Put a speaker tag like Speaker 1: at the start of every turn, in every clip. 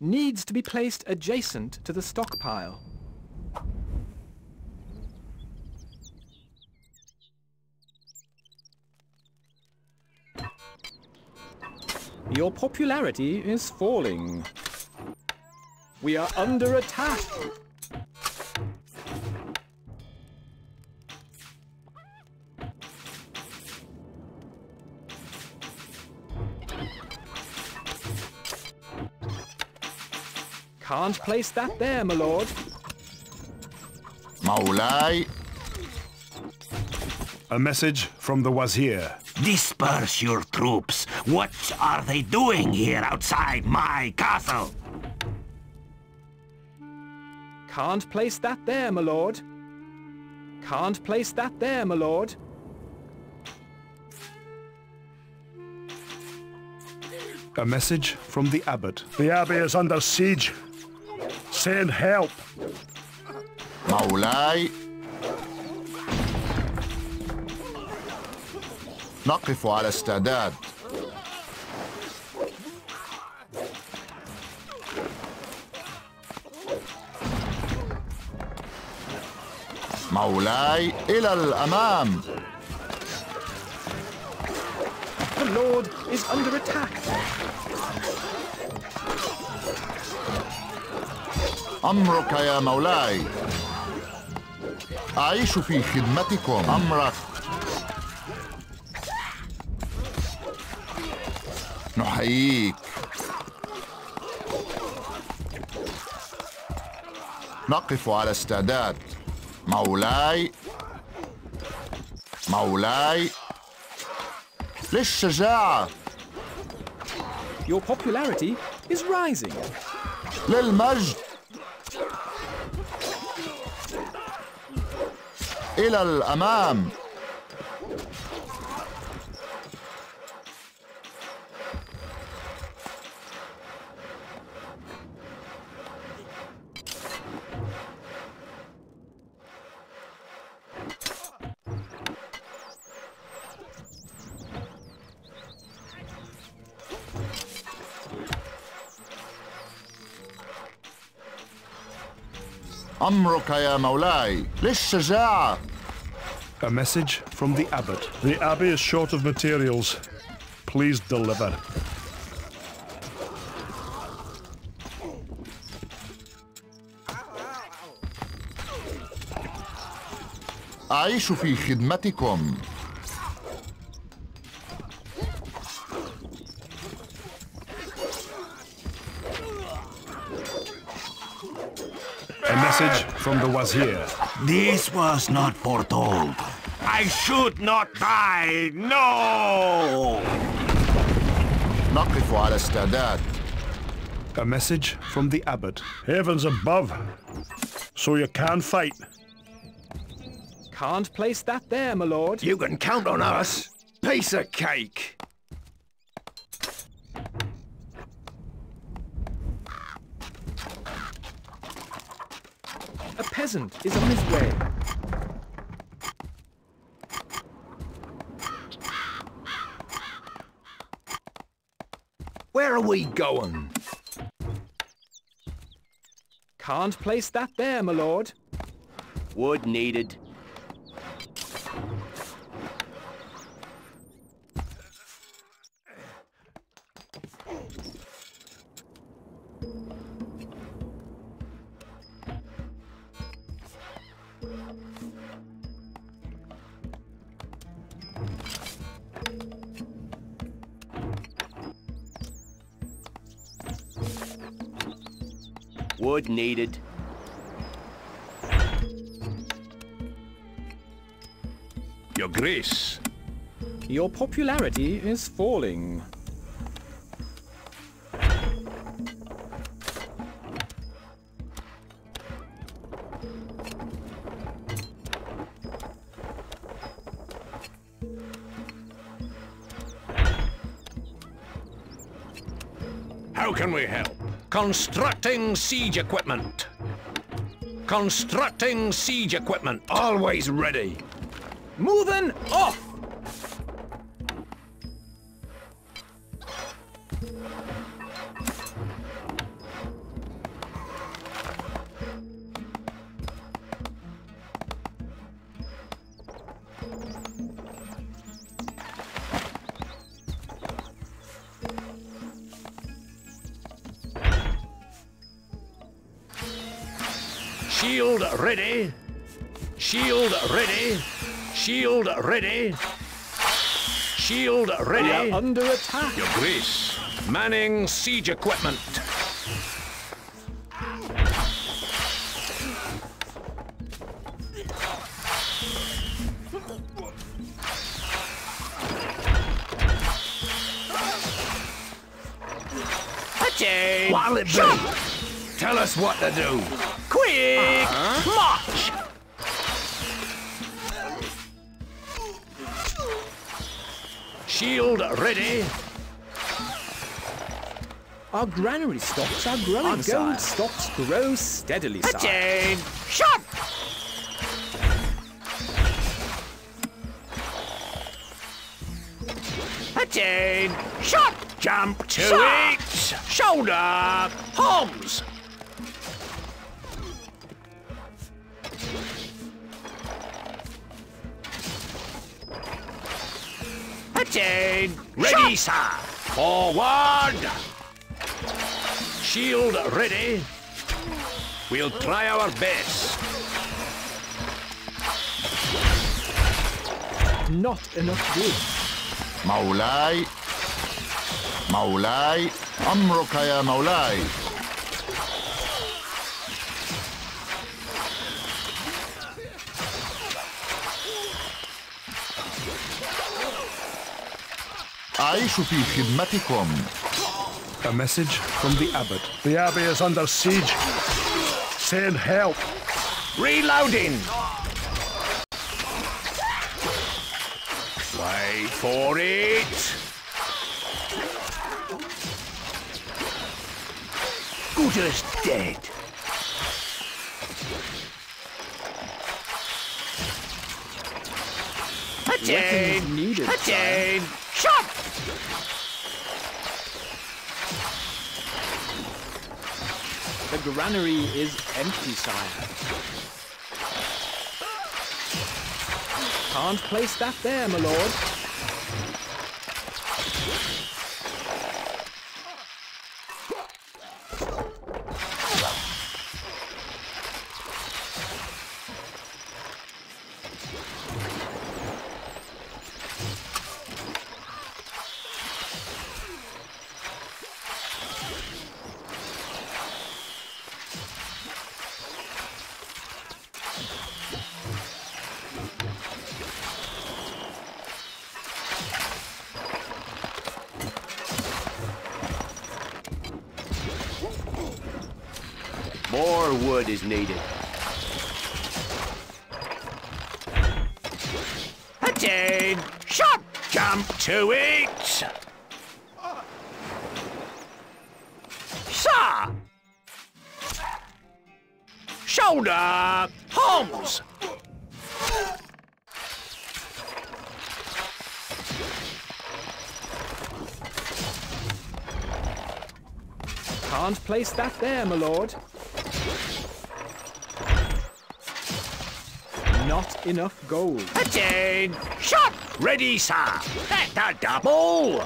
Speaker 1: needs to be placed adjacent to the stockpile. Your popularity is falling. We are under attack. can't place that there, my lord.
Speaker 2: Maulai.
Speaker 3: A message from the Wazir.
Speaker 4: Disperse your troops. What are they doing here outside my castle?
Speaker 1: Can't place that there, my lord. Can't place that there, my lord.
Speaker 3: A message from the abbot.
Speaker 5: The abbey is under siege. Send help.
Speaker 2: مولاي نقف على استعداد مولاي إلى الأمام
Speaker 1: The lord is under attack.
Speaker 2: أمرك يا مولاي. أعيش في خدمتكم. أمرك. نحييك. نقف على استعداد. مولاي. مولاي. للشجاعة.
Speaker 1: Your popularity is rising.
Speaker 2: للمجد. إلى الأمام. أمرك يا مولاي للشجاعة.
Speaker 3: A message from the abbot.
Speaker 5: The abbey is short of materials. Please deliver.
Speaker 2: أعيش في خدمتكم
Speaker 3: A message from the Wazir.
Speaker 4: This was not foretold. I should not die! No!
Speaker 2: Not before I stand dead.
Speaker 3: A message from the abbot.
Speaker 5: Heavens above! So you can fight.
Speaker 1: Can't place that there, my lord.
Speaker 6: You can count on us. Piece of cake.
Speaker 1: A peasant is on his way.
Speaker 6: We going?
Speaker 1: Can't place that there, my lord.
Speaker 6: Wood needed. Wood needed.
Speaker 7: Your Grace.
Speaker 1: Your popularity is falling.
Speaker 7: How can we help? Constructing siege equipment. Constructing siege equipment.
Speaker 6: Always ready.
Speaker 1: Moving off!
Speaker 7: Shield ready. Shield ready. Shield ready. Shield
Speaker 1: We are
Speaker 7: ready.
Speaker 1: under attack.
Speaker 7: Your Grace. Manning siege equipment.
Speaker 4: Attain!
Speaker 7: What'll it be? Tell us what to do.
Speaker 4: Quick! March!
Speaker 7: Shield ready.
Speaker 1: Our granary stocks are growing, Our
Speaker 4: sire.
Speaker 1: gold stocks grow steadily, sire.
Speaker 4: Shot! Attain! Shot!
Speaker 7: Jump to
Speaker 4: Shot.
Speaker 7: it. Shoulder. Homs.
Speaker 4: Attain!
Speaker 7: Ready,
Speaker 4: Shot!
Speaker 7: sir. Forward. Shield ready. We'll try our best.
Speaker 1: Not enough wood.
Speaker 2: مولاي مولاي أمرك يا مولاي أعيش في خدمتكم
Speaker 3: A message from the abbot.
Speaker 5: The abbey is under siege. Send help.
Speaker 7: Reloading. Wait for it.
Speaker 4: Gooder's dead. Attain!
Speaker 1: Weapons needed, sire.
Speaker 4: Attain! Shot!
Speaker 1: The granary is empty, sire. Can't place that there, my lord.
Speaker 6: More wood is needed.
Speaker 4: Attain! Shot!
Speaker 7: Jump to it.
Speaker 4: Sir!
Speaker 7: Shoulder. Homs.
Speaker 1: Can't place that there, my lord. Not enough gold.
Speaker 4: Attain! Shot!
Speaker 7: Ready, sir. That's a double.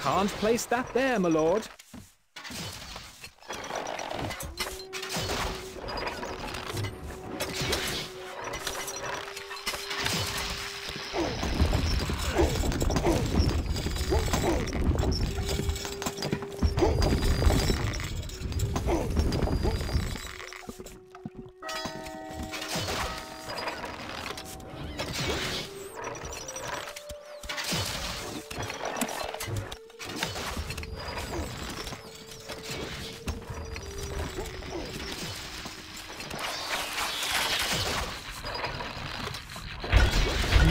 Speaker 1: Can't place that there, my lord.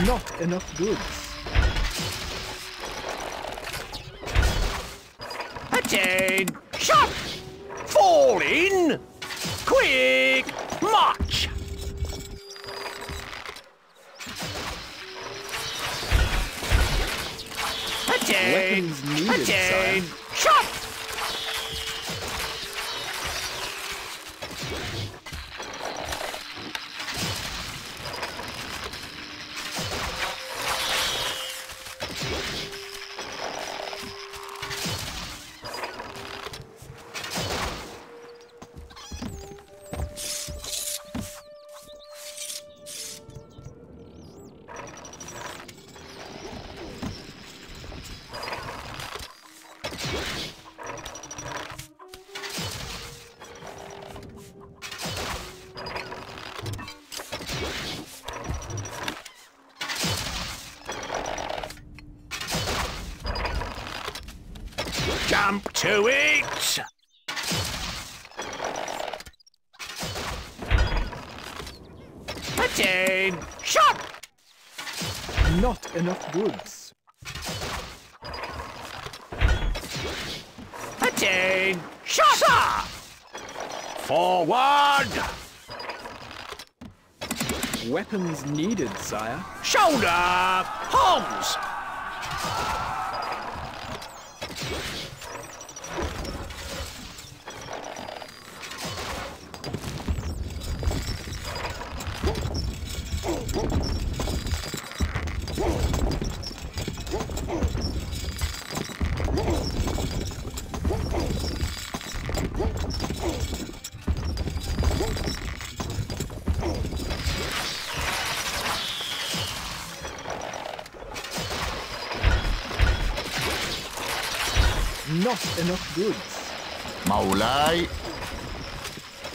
Speaker 1: Not enough goods.
Speaker 4: Attain! Shot! To it! Attain! Shot!
Speaker 1: Not enough goods.
Speaker 4: Attain! Shot! Forward!
Speaker 1: Weapons needed, sire.
Speaker 4: Shoulder! Holmes!
Speaker 2: مولاي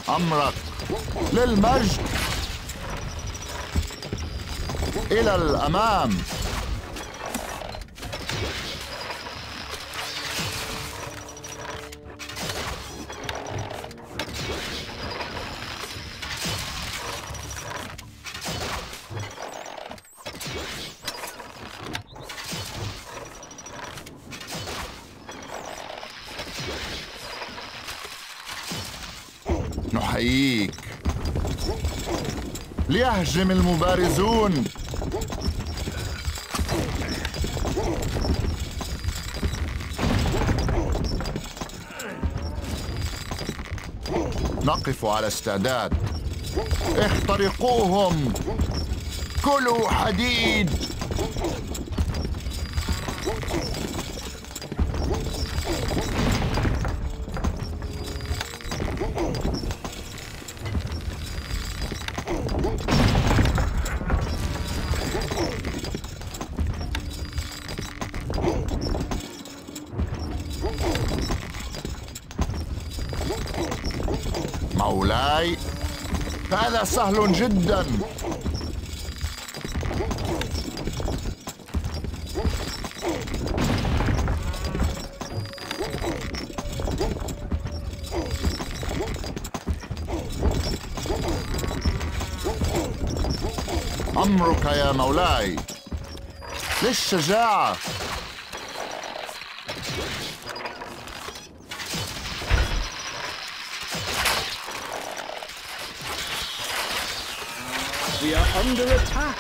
Speaker 2: أمرك للمجد إلى الأمام. ليهجم المبارزون. نقف على استعداد. اخترقوهم. كلوا حديد. هذا سهل جدا. أمرك يا مولاي. للشجاعة.
Speaker 1: We are under attack.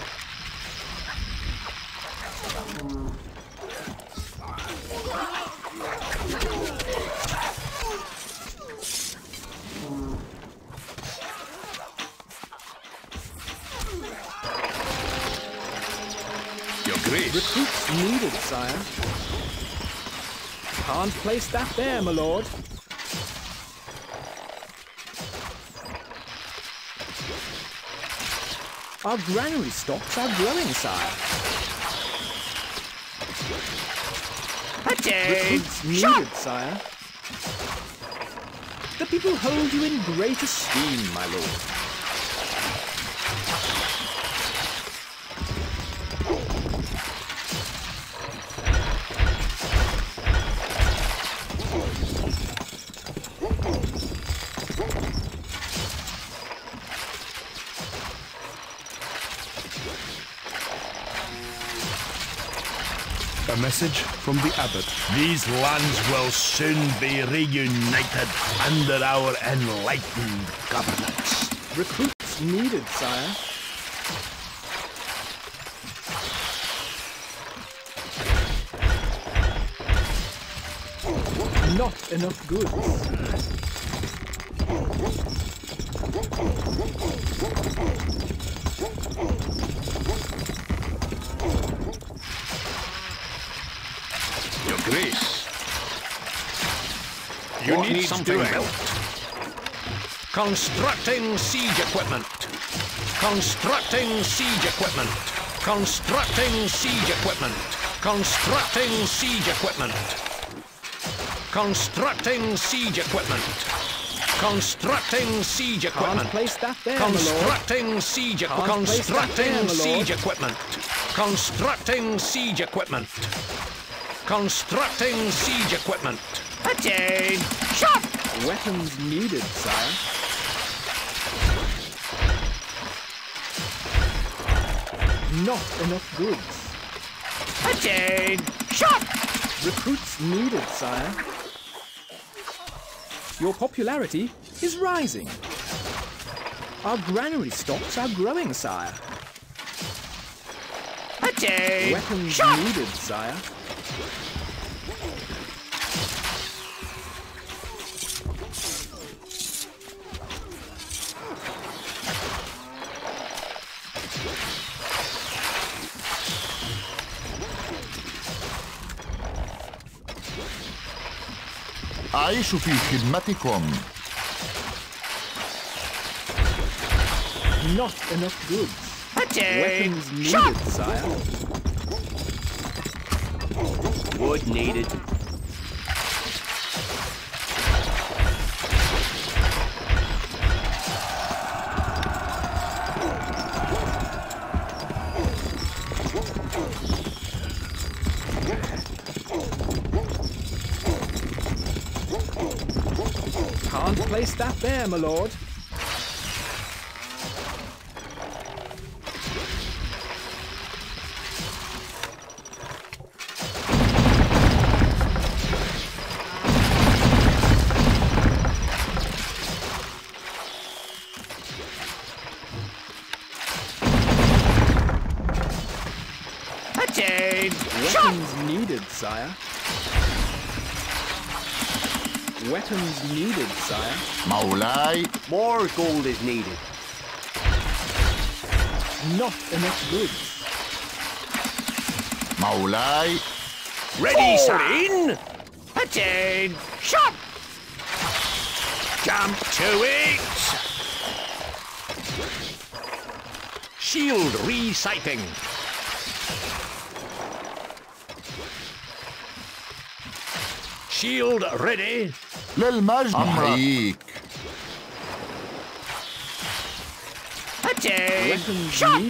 Speaker 6: Your Grace.
Speaker 1: Recruits needed, sire. Can't place that there, my lord. Our granary stocks are growing, sire. Recruits needed, sire. The people hold you in great esteem, my lord.
Speaker 3: Message from the abbot.
Speaker 7: These lands will soon be reunited under our enlightened governance.
Speaker 1: Recruits needed, sire. Not enough goods.
Speaker 6: Your Grace.
Speaker 7: You
Speaker 6: What
Speaker 7: need something
Speaker 6: doing?
Speaker 7: built. Constructing siege equipment. Constructing siege equipment. Constructing siege equipment. Constructing siege equipment. Constructing siege equipment. Constructing siege equipment.
Speaker 1: place that there.
Speaker 7: Constructing siege equipment.
Speaker 1: place that there,
Speaker 7: Constructing siege equipment. Constructing siege equipment. Constructing siege equipment. Attain! Shot!
Speaker 1: Weapons needed, sire. Not enough goods.
Speaker 7: Attain! Shot!
Speaker 1: Recruits needed, sire. Your popularity is rising. Our granary stocks are growing, sire.
Speaker 7: Attain!
Speaker 1: Weapons
Speaker 7: Shot!
Speaker 1: needed, sire.
Speaker 2: أعيش في خدمتكم
Speaker 1: Not enough goods.
Speaker 7: Attain!
Speaker 1: Weapons
Speaker 7: Shot!
Speaker 1: needed, sire.
Speaker 7: Wood needed.
Speaker 1: There, my lord.
Speaker 7: Attain! Shot!
Speaker 1: Weapons needed, sire. Weapons needed, sire.
Speaker 2: Maulai.
Speaker 7: More gold is needed.
Speaker 1: Not enough goods.
Speaker 2: Maulai.
Speaker 7: Ready, oh. Sarin. Attain. Shot. Jump to it. Shield reciting. Shield ready.
Speaker 2: للمجد أحييك.
Speaker 7: هاتي شوت.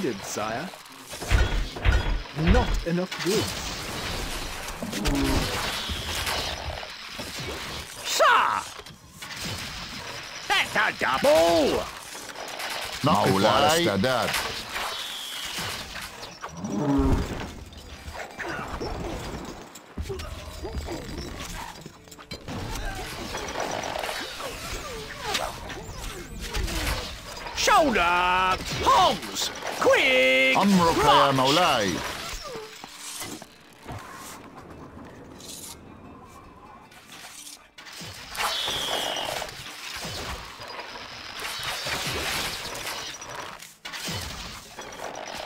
Speaker 7: Quick!
Speaker 2: أمرك يا
Speaker 7: March!
Speaker 2: مولاي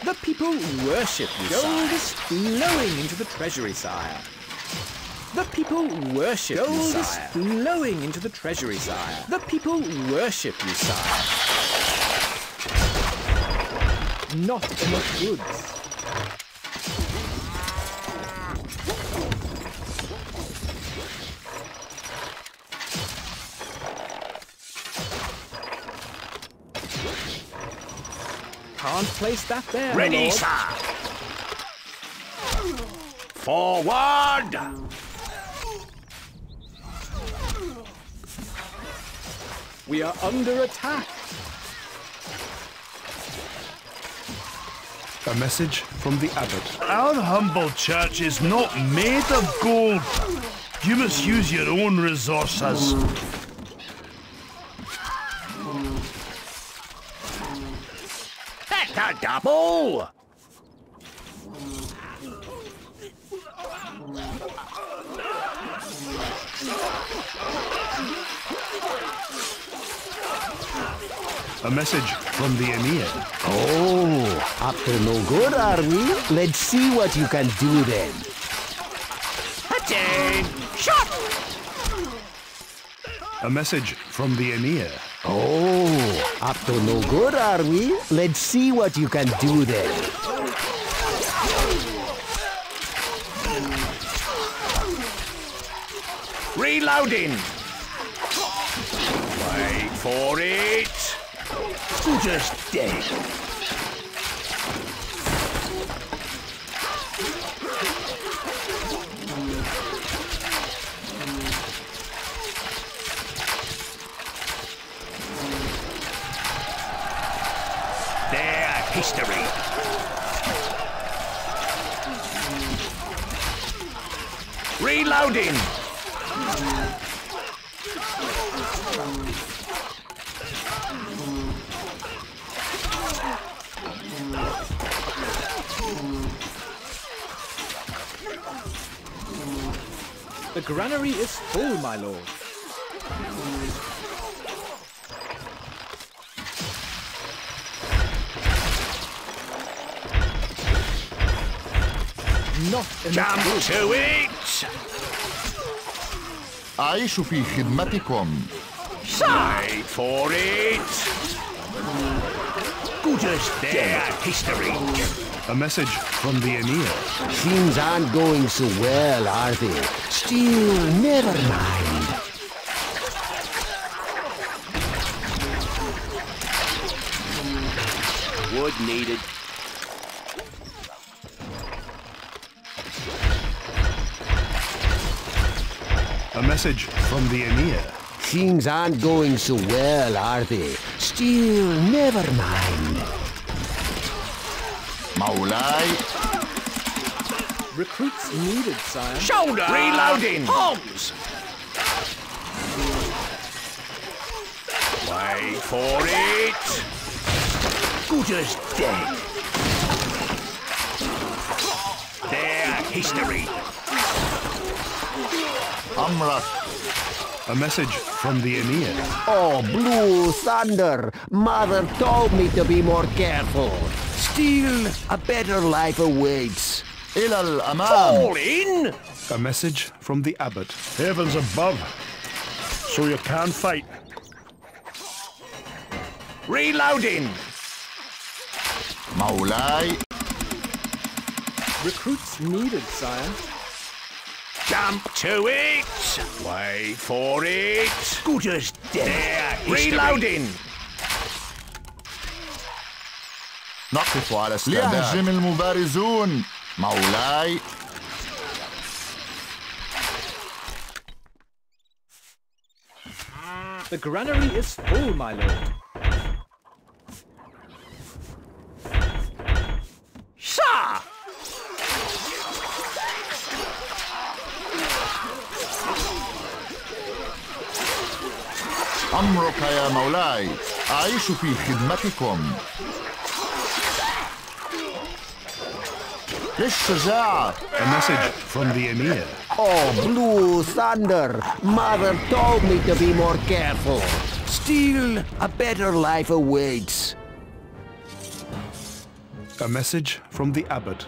Speaker 1: The people worship you, Gold is flowing into the treasury, sire. The people worship you, sire. is flowing into the treasury, sire. The people worship you, sire. Not enough goods. Can't place that there,
Speaker 7: Ready,
Speaker 1: lord.
Speaker 7: sir! Forward!
Speaker 1: We are under attack.
Speaker 3: A message from the abbot.
Speaker 5: Our humble church is not made of gold. You must use your own resources.
Speaker 7: That's a double!
Speaker 3: A message from the emir.
Speaker 8: Oh, up to no good, are we? Let's see what you can do then.
Speaker 7: Attain! Shot!
Speaker 3: A message from the emir.
Speaker 8: Oh, up to no good, are we? Let's see what you can do then.
Speaker 7: Reloading! Wait for it! Just dead. History. Reloading!
Speaker 1: The granary is full, my lord. Not
Speaker 7: Jump
Speaker 1: enough wood.
Speaker 7: to it!
Speaker 2: أعيش في خدمتكم
Speaker 7: Wait for it! Good as their history.
Speaker 5: A message from the Emir.
Speaker 8: Things aren't going so well, are they? Still, never mind.
Speaker 7: Wood needed.
Speaker 5: A message from the Emir.
Speaker 8: Things aren't going so well, are they? Still, never mind.
Speaker 2: Maulai.
Speaker 1: Recruits needed, sire.
Speaker 7: Shoulder! Reloading! Hogs! Wait for it! Good as dead. There, history.
Speaker 2: Amrut
Speaker 5: a message from the Emir.
Speaker 8: Oh, Blue Thunder! Mother told me to be more careful. Still, a better life awaits.
Speaker 2: Ilal Amam!
Speaker 7: Fall in!
Speaker 5: A message from the Abbot.
Speaker 3: Heavens above, so you can fight.
Speaker 7: Reloading!
Speaker 2: Maulai!
Speaker 1: Recruits needed, sire.
Speaker 7: Jump to it! Wait for it! Good as dead. Reloading!
Speaker 2: نقف على استعداد ليهجم المبارزون مولاي
Speaker 1: The granary is full, my lord.
Speaker 2: أمرك يا مولاي أعيش في خدمتكم للشجاعة
Speaker 5: A message from the Emir.
Speaker 8: Oh, Blue Thunder! Mother told me to be more careful. Still, a better life awaits.
Speaker 5: A message from the Abbot.